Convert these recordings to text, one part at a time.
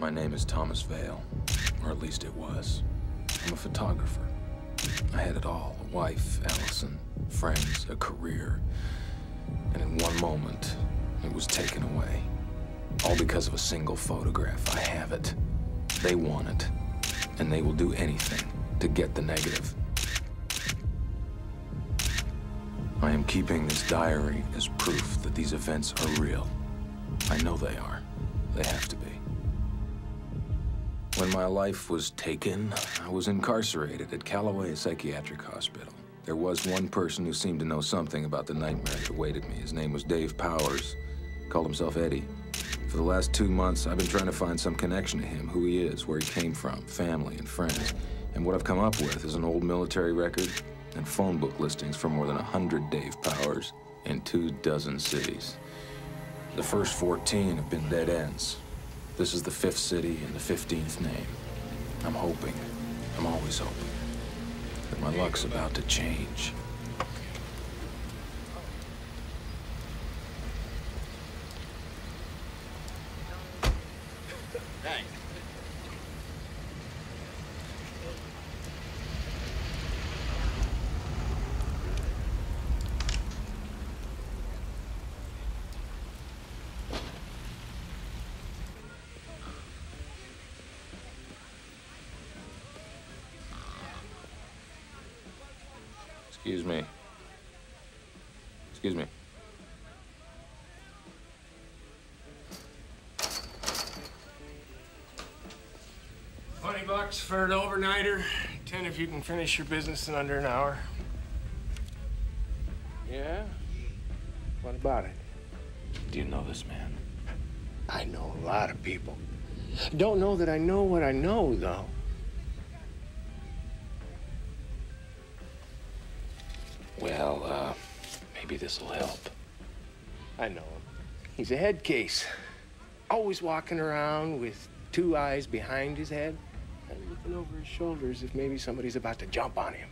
My name is Thomas Veil, or at least it was. I'm a photographer. I had it all, a wife, Allison, friends, a career. And in one moment, it was taken away. All because of a single photograph. I have it. They want it. And they will do anything to get the negative. I am keeping this diary as proof that these events are real. I know they are. They have to be. When my life was taken, I was incarcerated at Callaway Psychiatric Hospital. There was one person who seemed to know something about the nightmare that awaited me. His name was Dave Powers. Called himself Eddie. For the last two months, I've been trying to find some connection to him, who he is, where he came from, family and friends. And what I've come up with is an old military record and phone book listings for more than a hundred Dave Powers in two dozen cities. The first 14 have been dead ends. This is the fifth city and the 15th name. I'm hoping, I'm always hoping, that my luck's about to change. Excuse me. Excuse me. Twenty bucks for an overnighter. Ten if you can finish your business in under an hour. Yeah? What about it? Do you know this man? I know a lot of people. Don't know that I know what I know, though. Maybe this'll help. I know him. He's a head case. Always walking around with two eyes behind his head and looking over his shoulders if maybe somebody's about to jump on him.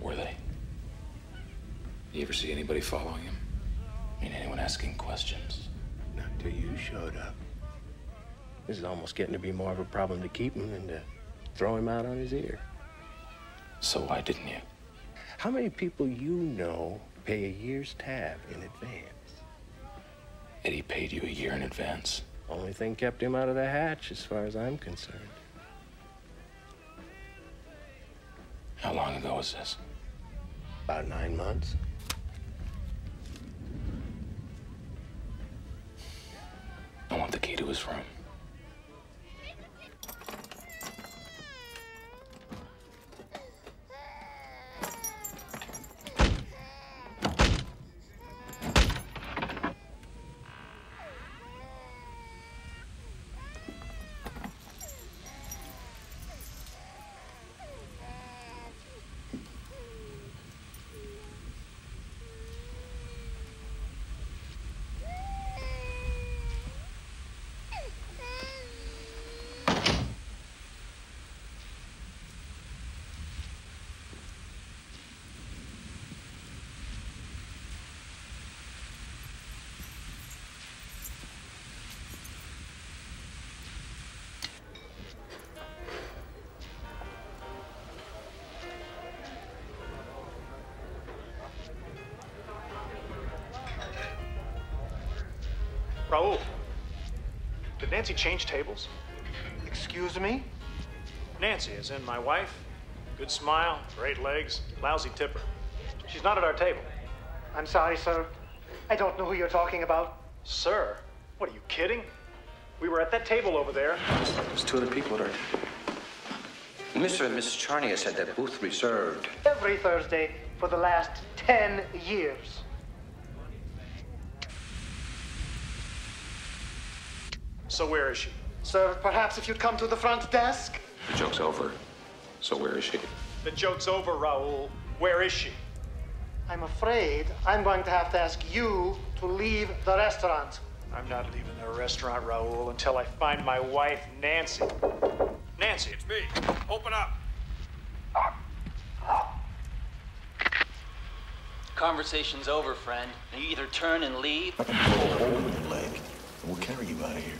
Were they? You ever see anybody following him? I mean, anyone asking questions? Not until you showed up. This is almost getting to be more of a problem to keep him than to throw him out on his ear. So why didn't you? How many people you know pay a year's tab in advance? Eddie paid you a year in advance. Only thing kept him out of the hatch, as far as I'm concerned. How long ago was this? About nine months. I want the key to his room. Raul, did Nancy change tables? Excuse me? Nancy, is in my wife. Good smile, great legs, lousy tipper. She's not at our table. I'm sorry, sir. I don't know who you're talking about. Sir, what are you kidding? We were at that table over there. There's two other people at our Mr. and Mrs. Charney has had that booth reserved. Every Thursday for the last 10 years. So where is she? Sir, perhaps if you'd come to the front desk? The joke's over. So where is she? The joke's over, Raul. Where is she? I'm afraid I'm going to have to ask you to leave the restaurant. I'm not leaving the restaurant, Raul, until I find my wife, Nancy. Nancy, it's me. Open up. Conversation's over, friend. You either turn and leave. I can blow a hole in your leg, and we'll carry you out of here.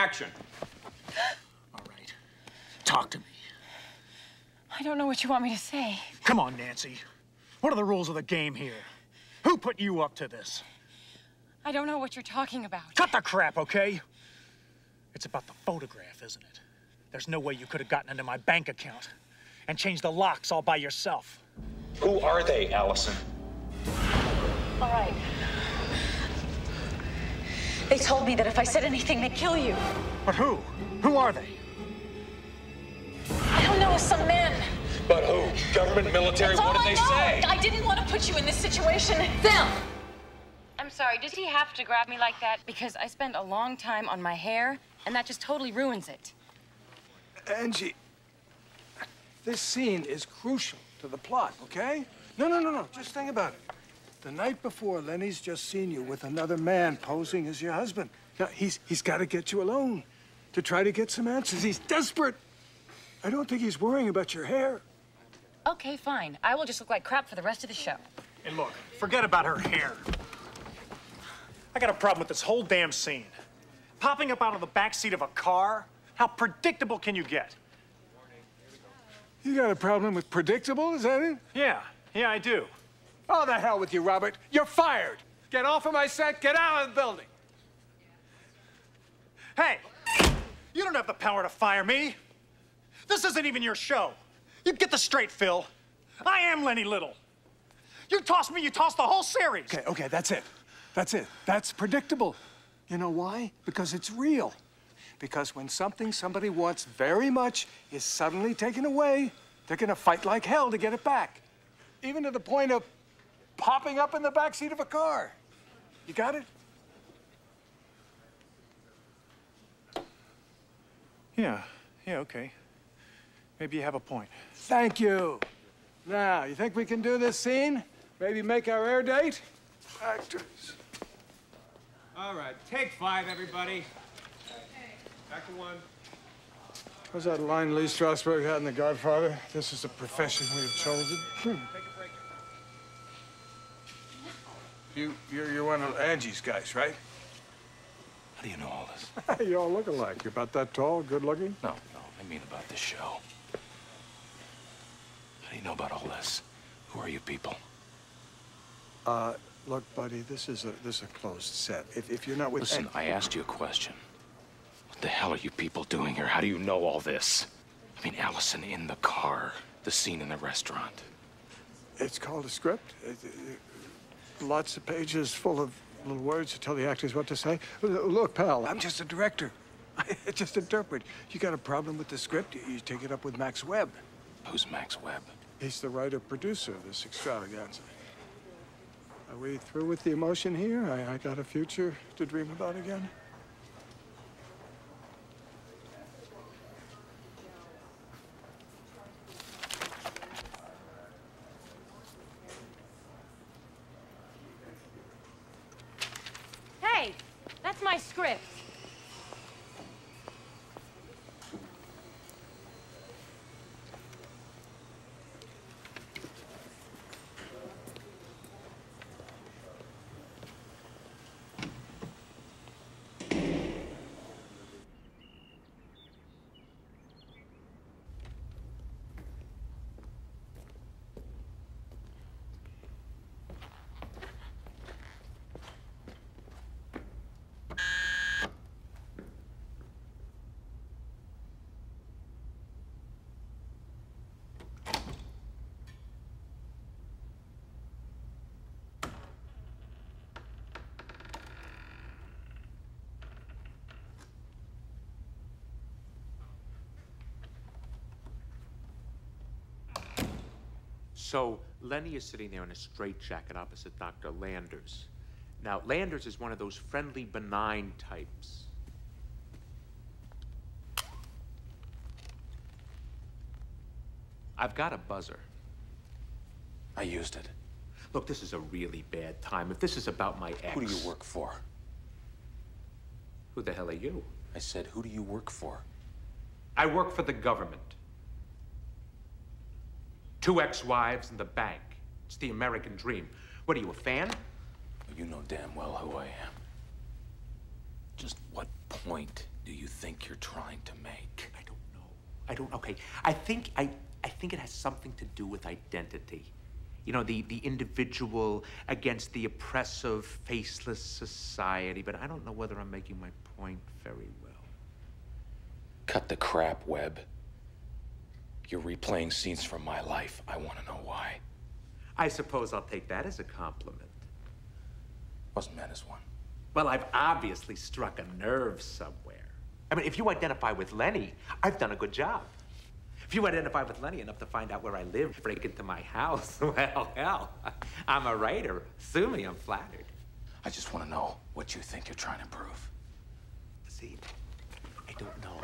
Action. All right. Talk to me. I don't know what you want me to say. Come on, Nancy. What are the rules of the game here? Who put you up to this? I don't know what you're talking about. Cut the crap, okay? It's about the photograph, isn't it? There's no way you could have gotten into my bank account and changed the locks all by yourself. Who are they, Allison? All right. They told me that if I said anything, they'd kill you. But who? Who are they? I don't know, some men. But who? Government, military, That's what all did I they know. say? I didn't want to put you in this situation. Them! I'm sorry, does he have to grab me like that? Because I spend a long time on my hair, and that just totally ruins it. Angie, this scene is crucial to the plot, okay? No, no, no, no. Just think about it. The night before, Lenny's just seen you with another man posing as your husband. Now, he's, he's got to get you alone to try to get some answers. He's desperate. I don't think he's worrying about your hair. Okay, fine. I will just look like crap for the rest of the show. And look, forget about her hair. I got a problem with this whole damn scene. Popping up out of the back seat of a car? How predictable can you get? You got a problem with predictable, is that it? Yeah, yeah, I do. Oh, the hell with you, Robert. You're fired. Get off of my set. Get out of the building. Hey, you don't have the power to fire me. This isn't even your show. You get the straight, Phil. I am Lenny Little. You toss me, you toss the whole series. Okay, okay, that's it. That's it. That's predictable. You know why? Because it's real. Because when something somebody wants very much is suddenly taken away, they're gonna fight like hell to get it back. Even to the point of popping up in the back seat of a car. You got it? Yeah, yeah, okay. Maybe you have a point. Thank you. Now, you think we can do this scene? Maybe make our air date? Actors. All right, take five, everybody. Okay. Back to one. Was that line Lee Strasberg had in The Godfather? This is a profession we have chosen. You, you're, you're one of Angie's guys, right? How do you know all this? you all look alike. You're about that tall, good looking? No, no, I mean about the show. How do you know about all this? Who are you people? Uh, look, buddy, this is a this is a closed set. If, if you're not with Listen, I asked you a question. What the hell are you people doing here? How do you know all this? I mean, Allison in the car, the scene in the restaurant. It's called a script. It- it- lots of pages full of little words to tell the actors what to say. Look, pal, I'm just a director. I just interpret. You got a problem with the script, you- take it up with Max Webb. Who's Max Webb? He's the writer-producer of this extravaganza. Are we through with the emotion here? I, I got a future to dream about again? So Lenny is sitting there in a straitjacket opposite Dr. Landers. Now, Landers is one of those friendly, benign types. I've got a buzzer. I used it. Look, this is a really bad time. If this is about my ex. Who do you work for? Who the hell are you? I said, who do you work for? I work for the government. Two ex-wives and the bank. It's the American dream. What are you, a fan? You know damn well who I am. Just what point do you think you're trying to make? I don't know. I don't. Okay. I think I. I think it has something to do with identity. You know, the the individual against the oppressive, faceless society. But I don't know whether I'm making my point very well. Cut the crap, Webb. You're replaying scenes from my life. I want to know why. I suppose I'll take that as a compliment. Wasn't meant as one. Well, I've obviously struck a nerve somewhere. I mean, if you identify with Lenny, I've done a good job. If you identify with Lenny enough to find out where I live, break into my house, well, hell, I'm a writer. Sue me, I'm flattered. I just want to know what you think you're trying to prove. See, I don't know.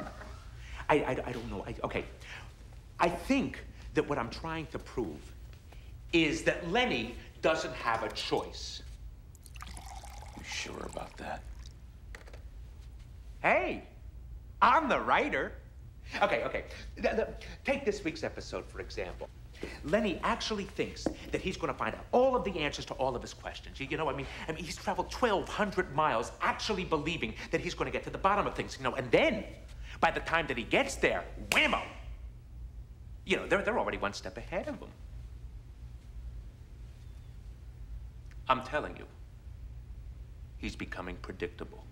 I, I, I don't know. I, okay, I think that what I'm trying to prove is that Lenny doesn't have a choice. You sure about that? Hey, I'm the writer. Okay, okay. Th- th- Take this week's episode, for example. Lenny actually thinks that he's going to find out all of the answers to all of his questions. You, you know, I mean, I mean, he's traveled 1,200 miles actually believing that he's going to get to the bottom of things, you know, and then by the time that he gets there, whammo! You know, they're, they're already one step ahead of him. I'm telling you, he's becoming predictable.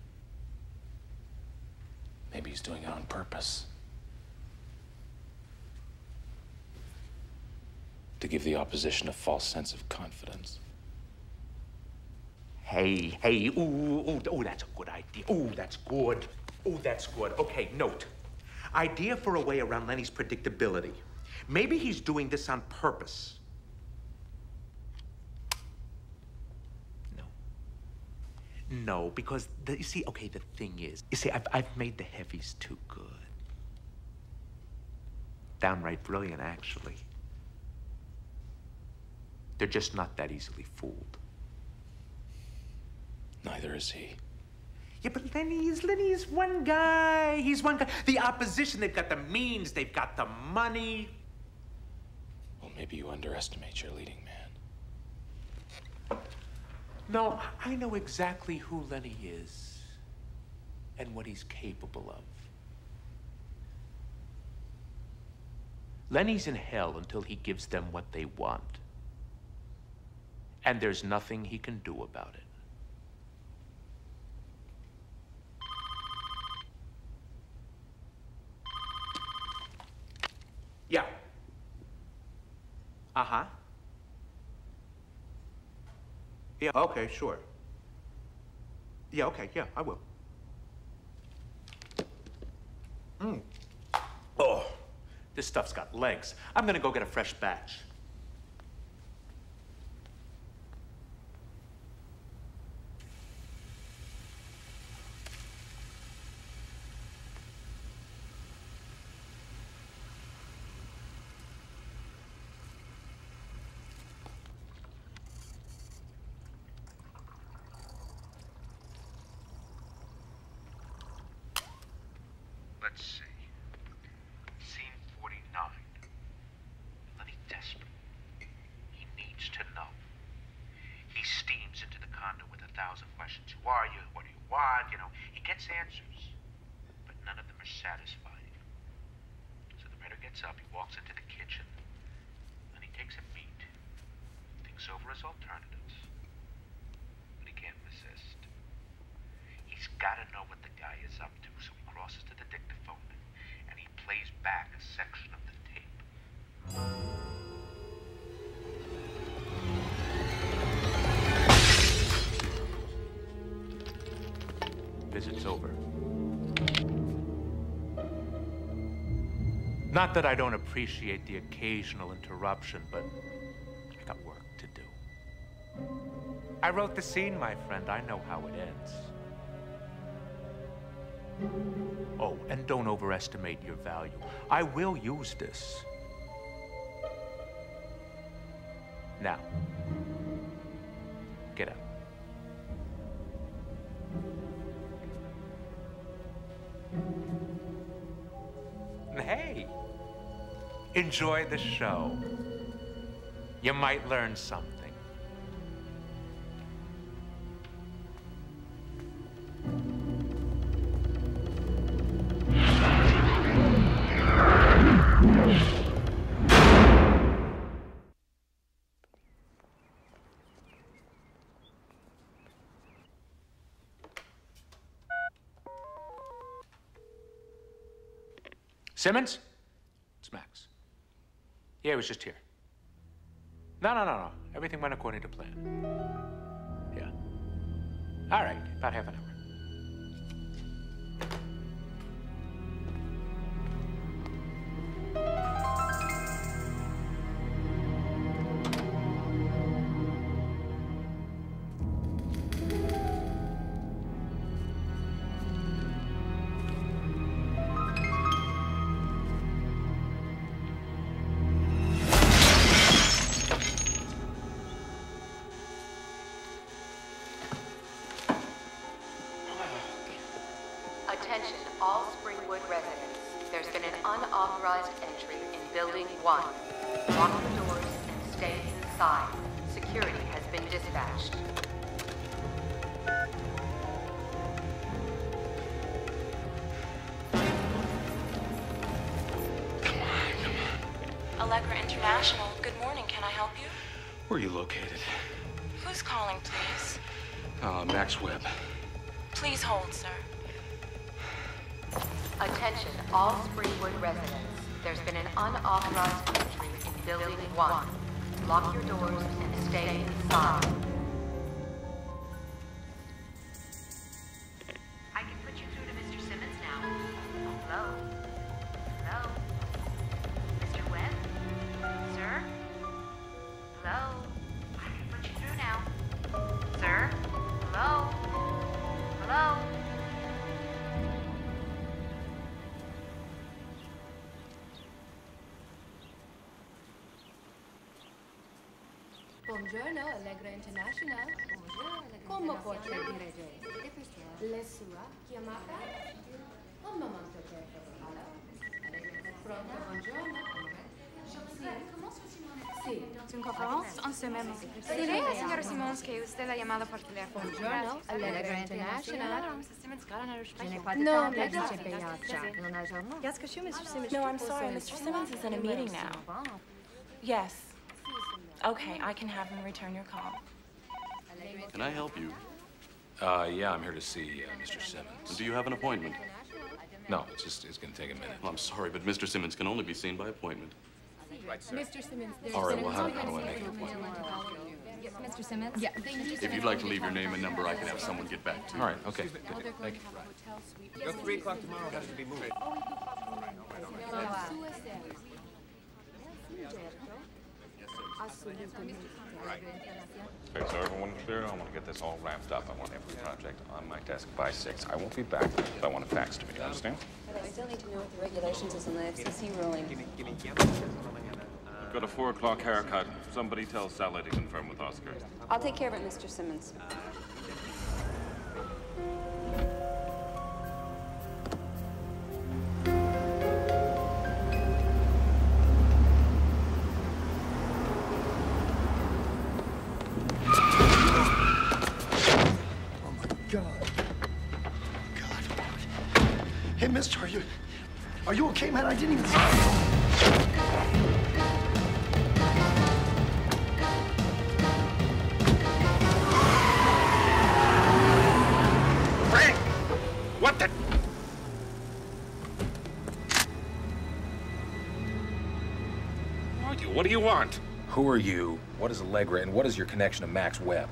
Maybe he's doing it on purpose. To give the opposition a false sense of confidence. Hey, hey, ooh, ooh, ooh, that's a good idea. Ooh, that's good. Ooh, that's good. Okay, note. Idea for a way around Lenny's predictability. Maybe he's doing this on purpose. No. No, because, the, you see, okay, the thing is, you see, I've, I've made the heavies too good. Downright brilliant, actually. They're just not that easily fooled. Neither is he. Yeah, but Lenny's Lenny's one guy. He's one guy. The opposition, they've got the means, they've got the money. Maybe you underestimate your leading man. No, I know exactly who Lenny is and what he's capable of. Lenny's in hell until he gives them what they want. And there's nothing he can do about it. Yeah. Uh huh. Yeah, okay, sure. Yeah, okay, yeah, I will. Mm. Oh, this stuff's got legs. I'm gonna go get a fresh batch. Not that I don't appreciate the occasional interruption, but I got work to do. I wrote the scene, my friend. I know how it ends. Oh, and don't overestimate your value. I will use this. Now, enjoy the show. You might learn something. Simmons? Yeah, he was just here. No, no, no, no. Everything went according to plan. Yeah. All right, about half an hour. All Springwood residents. There's been an unauthorized entry in Building 1. Lock the doors and stay inside. Security has been dispatched. Come on. Allegra International, good morning. Can I help you? Where are you located? Who's calling, please? Uh, Max Webb. Please hold, sir. Attention, all Springwood residents. There's been an unauthorized entry in Building 1. Lock your doors and stay inside. Buongiorno, Allegra International. Come posso dirigere? La sua chiamata? Oh, un momento, prego. Pronto, buongiorno. Sì. C'est une conférence en ce moment. Dile a señora Simons que usted la llamada por teléfono. Buongiorno, Allegra International. No, la dice Beata. Non ha giorno? Yes, because you, Mr. Simmons. No, I'm sorry. Mr. Simmons is in a meeting now. Yes. Okay, I can have him return your call. Can I help you? Uh, yeah, I'm here to see uh, Mr. Simmons. Do you have an appointment? No, it's just, it's gonna take a minute. Well, I'm sorry, but Mr. Simmons can only be seen by appointment. Right, Mr. Simmons, there's All right, well, how, how do I make an appointment? Mr. Simmons? Yeah, If you'd like to leave your name and number, I can have someone get back to you. All right, okay, good, thank you. to have a hotel suite. Your 3 o'clock tomorrow has to be moved. Okay, so everyone clear? I want to get this all wrapped up. I want every project on my desk by six. I won't be back, but I want it faxed to me. You understand? But I still need to know what the regulations is in the FCC ruling. Got a four o'clock haircut. Somebody tell Sally to confirm with Oscar. I'll take care of it, Mr. Simmons. Uh, okay, man? I didn't even Frank! What the? Who are you? What do you want? Who are you? What is Allegra, and what is your connection to Max Webb?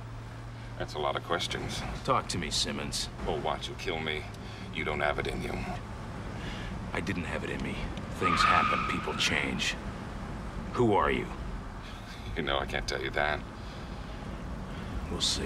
That's a lot of questions. Talk to me, Simmons. Oh, watch you kill me. You don't have it in you. I didn't have it in me. Things happen, people change. Who are you? You know I can't tell you that. We'll see.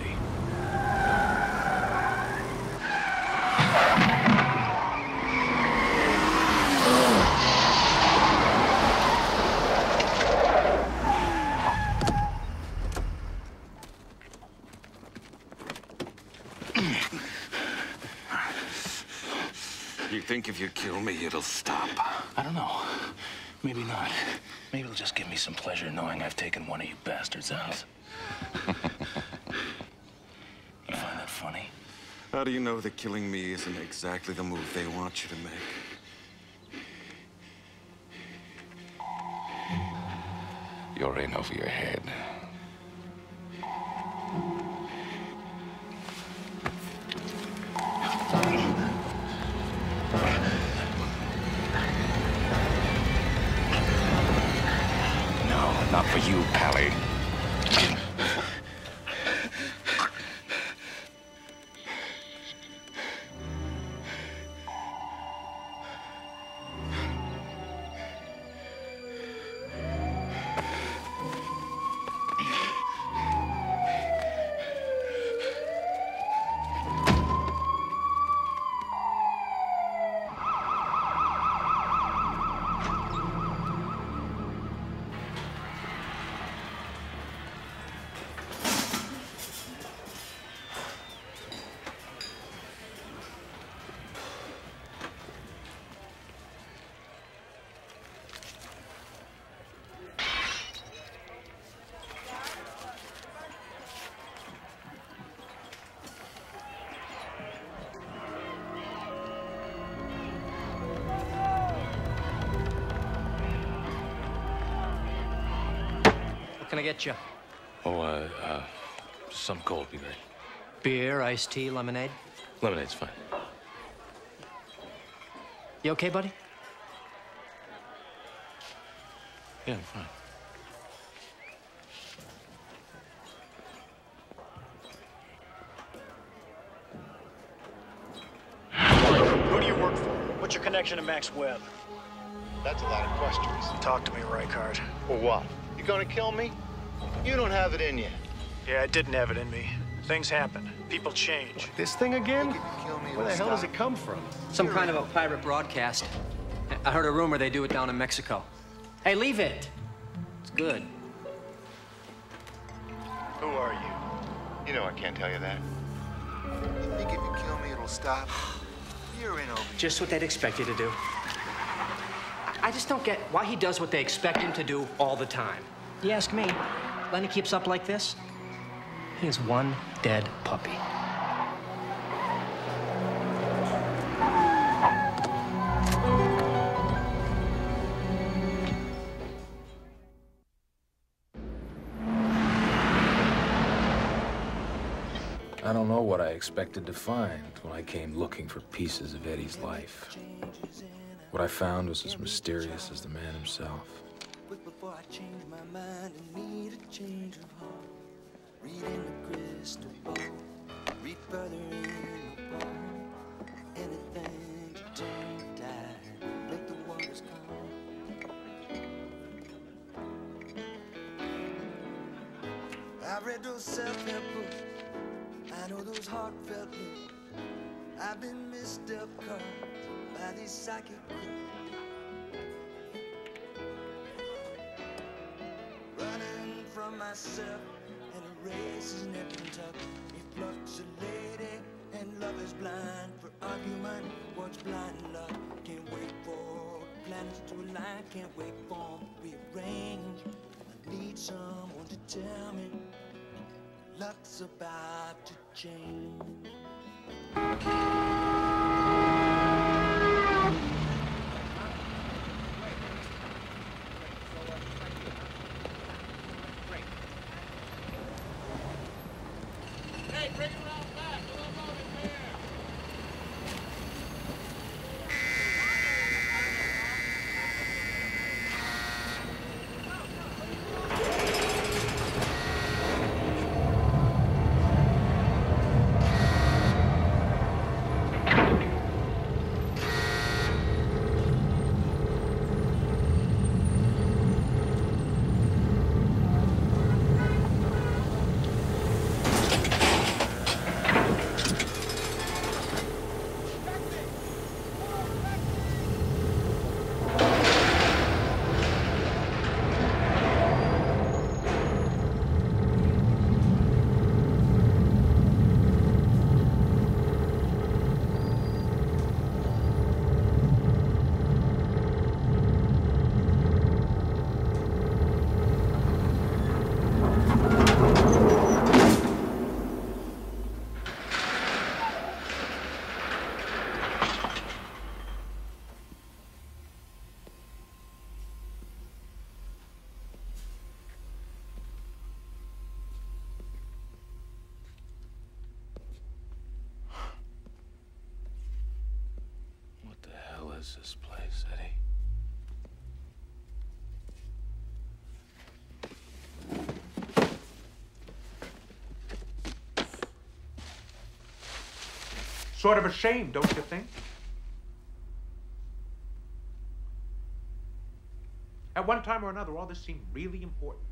You think if you kill me, it'll stop? I don't know. Maybe not. Maybe it'll just give me some pleasure knowing I've taken one of you bastards out. you find that funny? How do you know that killing me isn't exactly the move they want you to make? You're in over your head. Can I get you? Oh, uh, uh, some cold would be great. Beer, iced tea, lemonade? Lemonade's fine. You okay, buddy? Yeah, I'm fine. Who do you work for? What's your connection to Max Webb? That's a lot of questions. Talk to me, Reichard. For what? You gonna kill me? You don't have it in you. Yeah, I didn't have it in me. Things happen. People change. This thing again? Where the hell does it come from? Some kind of a pirate broadcast. I heard a rumor they do it down in Mexico. Hey, leave it. It's good. Who are you? You know I can't tell you that. You think if you kill me, it'll stop? You're in over Just what they'd expect you to do. I just don't get why he does what they expect him to do all the time. You ask me, Lenny keeps up like this? He's one dead puppy. I don't know what I expected to find when I came looking for pieces of Eddie's life. What I found was as mysterious as the man himself. Before I change my mind and need a change of heart. Read in the crystal ball, read further in the ball. Anything to turn tide, make the waters calm. I've read those self-help books, I know those heartfelt books. I've been misdealt cards by these psychic crooks. From myself and the race is never tough. If luck's a lady and love is blind for argument, what's blind luck? Can't wait for planets to align, can't wait for rearrange. I need someone to tell me luck's about to change. Bring it around. Is this place, Eddie? Sort of a shame, don't you think? At one time or another, all this seemed really important.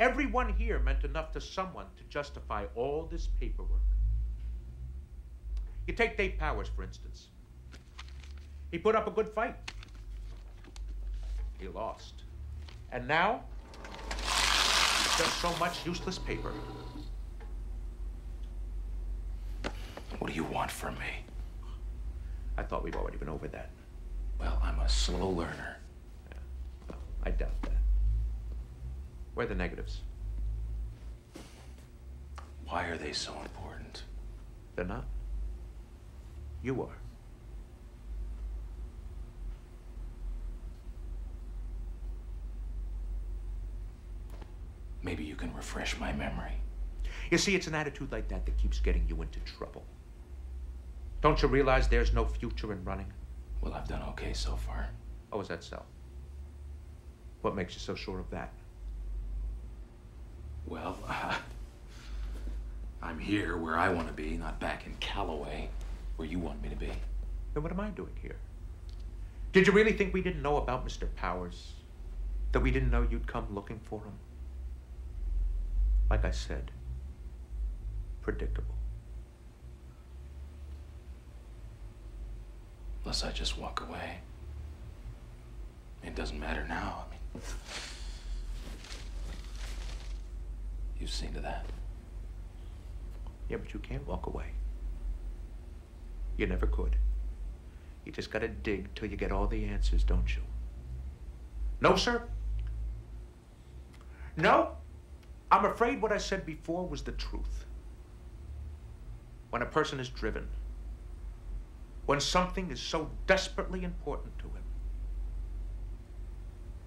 Everyone here meant enough to someone to justify all this paperwork. You take Dave Powers, for instance. He put up a good fight. He lost. And now, he's just so much useless paper. What do you want from me? I thought we'd already been over that. Well, I'm a slow learner. I doubt that. Where are the negatives? Why are they so important? They're not. You are. Maybe you can refresh my memory. You see, it's an attitude like that that keeps getting you into trouble. Don't you realize there's no future in running? Well, I've done okay so far. Oh, is that so? What makes you so sure of that? Well, uh, I'm here where I want to be, not back in Callaway, where you want me to be. Then what am I doing here? Did you really think we didn't know about Mr. Powers? That we didn't know you'd come looking for him? Like I said, predictable. Unless I just walk away. It doesn't matter now. I mean, you've seen to that. Yeah, but you can't walk away. You never could. You just gotta dig till you get all the answers, don't you? No, sir. No. I'm afraid what I said before was the truth. When a person is driven, when something is so desperately important to him,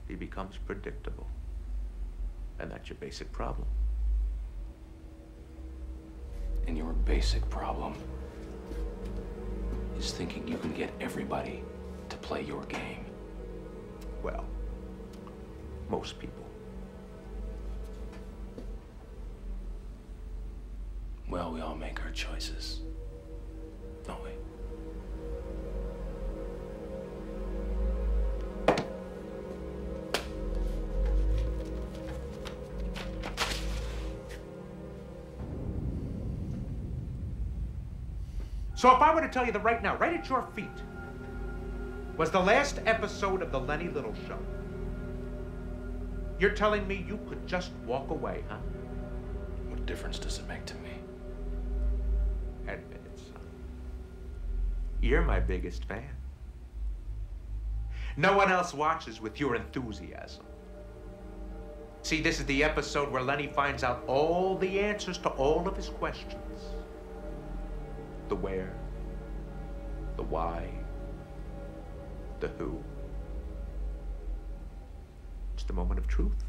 he becomes predictable. And that's your basic problem. And your basic problem is thinking you can get everybody to play your game. Well, most people. Well, we all make our choices, don't we? So if I were to tell you that right now, right at your feet, was the last episode of the Lenny Little Show, you're telling me you could just walk away, huh? What difference does it make to me? You're my biggest fan. No one else watches with your enthusiasm. See, this is the episode where Lenny finds out all the answers to all of his questions the where, the why, the who. It's the moment of truth.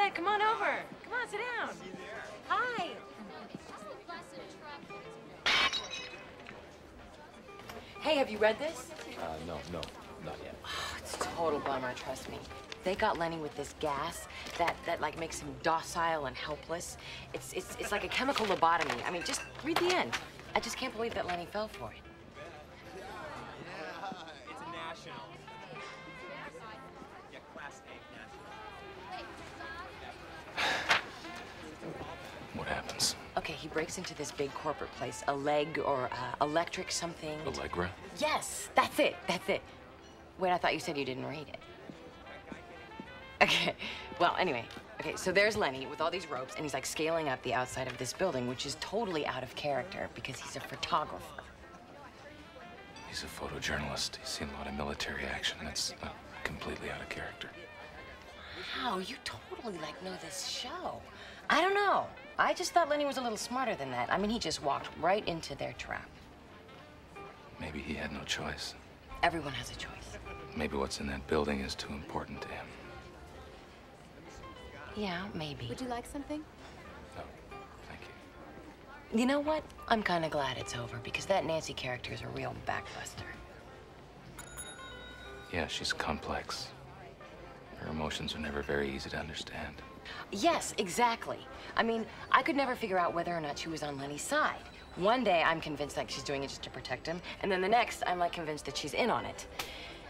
The other day on the set. Come on over. Come on, sit down. Hi. Hey, have you read this? Uh, no, no, not yet. It's a total bummer, trust me. They got Lenny with this gas that, that like makes him docile and helpless. It's, it's, it's like a chemical lobotomy. I mean, just read the end. I just can't believe that Lenny fell for it. Into this big corporate place, a leg or uh, electric something. Allegra? Yes, that's it. That's it. Wait, I thought you said you didn't read it. Okay. Well, anyway. Okay, so there's Lenny with all these ropes, and he's like scaling up the outside of this building, which is totally out of character because he's a photographer. He's a photojournalist. He's seen a lot of military action. That's not completely out of character. Wow, you totally like know this show. I don't know. I just thought Lenny was a little smarter than that. I mean, he just walked right into their trap. Maybe he had no choice. Everyone has a choice. Maybe what's in that building is too important to him. Yeah, maybe. Would you like something? No, thank you. You know what? I'm kind of glad it's over because that Nancy character is a real backbuster. Yeah, she's complex. Her emotions are never very easy to understand. Yes, exactly. I mean, I could never figure out whether or not she was on Lenny's side. One day, I'm convinced that she's doing it just to protect him, and then the next, I'm like convinced that she's in on it.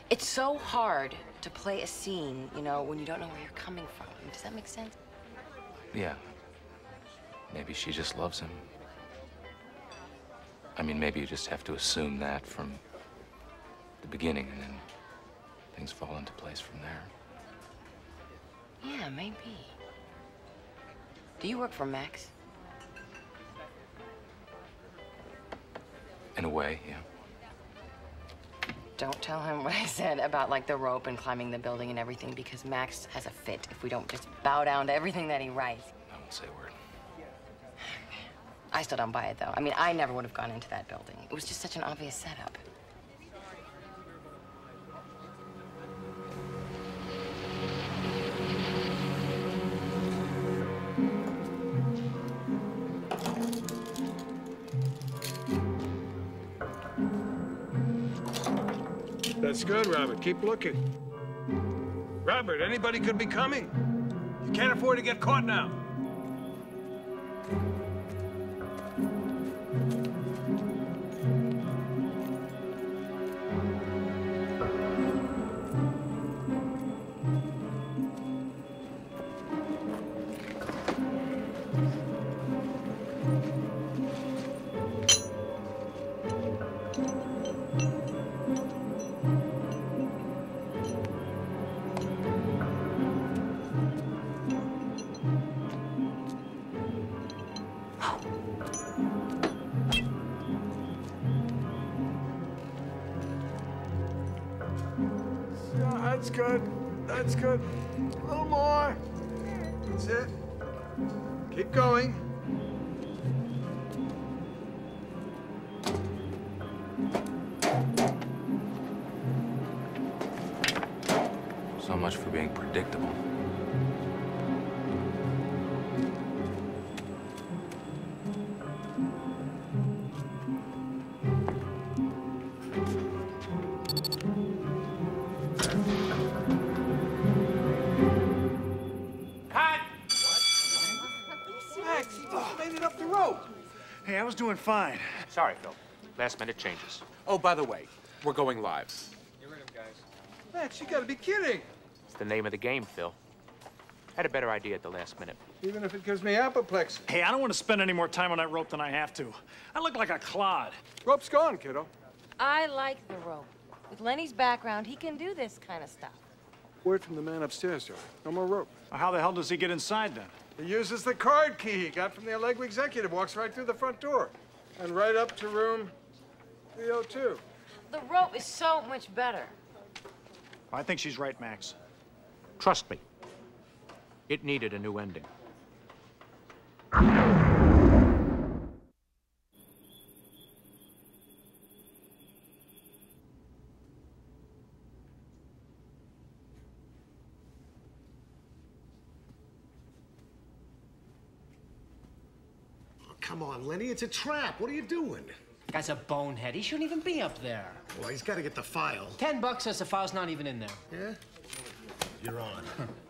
It's so hard to play a scene, you know, when you don't know where you're coming from. Does that make sense? Yeah. Maybe she just loves him. I mean, maybe you just have to assume that from the beginning, and then things fall into place from there. Yeah, maybe. Do you work for Max? In a way, yeah. Don't tell him what I said about like the rope and climbing the building and everything because Max has a fit if we don't just bow down to everything that he writes. I won't say a word. I still don't buy it though. I mean, I never would have gone into that building. It was just such an obvious setup. That's good, Robert. Keep looking. Robert, anybody could be coming. You can't afford to get caught now. Rope. Hey, I was doing fine. Sorry, Phil. Last minute changes. Oh, by the way, we're going live. You ready, guys? Max, you gotta be kidding. It's the name of the game, Phil. Had a better idea at the last minute. Even if it gives me apoplexy. Hey, I don't want to spend any more time on that rope than I have to. I look like a clod. Rope's gone, kiddo. I like the rope. With Lenny's background, he can do this kind of stuff. Word from the man upstairs, Joey. No more rope. How the hell does he get inside then? He uses the card key he got from the Allegro executive, walks right through the front door, and right up to room 302. The rope is so much better. I think she's right, Max. Trust me. It needed a new ending. Oh, come on, Lenny, it's a trap. What are you doing? Guy's a bonehead. He shouldn't even be up there. Well, he's got to get the file. Ten bucks says the file's not even in there. Yeah? You're on.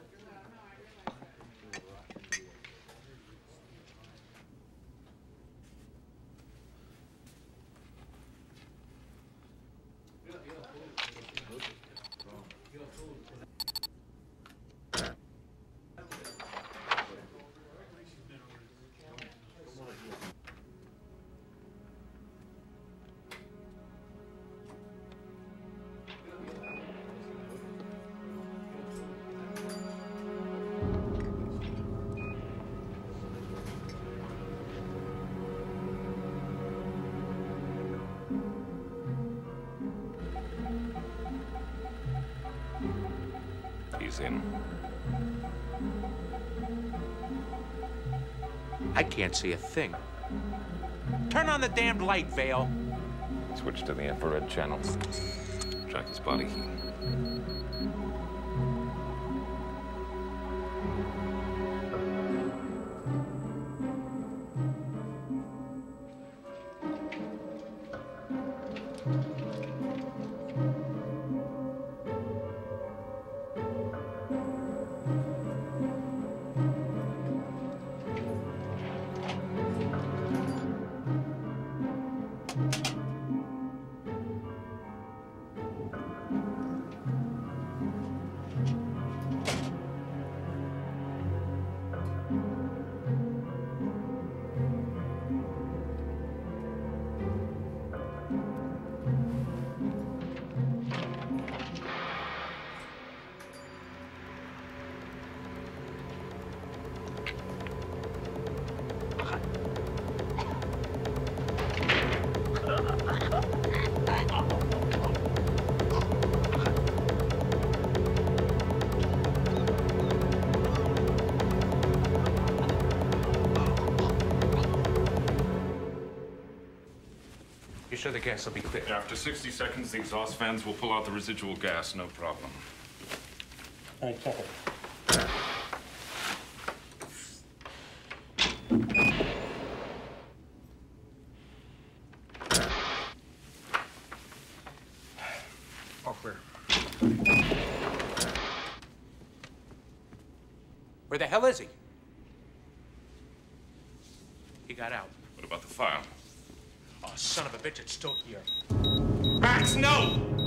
can't see a thing. Turn on the damned light, Veil. Switch to the infrared channel. Track his body heat. Sure the gas will be clear? After 60 seconds, the exhaust fans will pull out the residual gas, no problem. All right, check it. All clear. Where the hell is he? He got out. What about the file? Son of a bitch, it's still here. Max, no!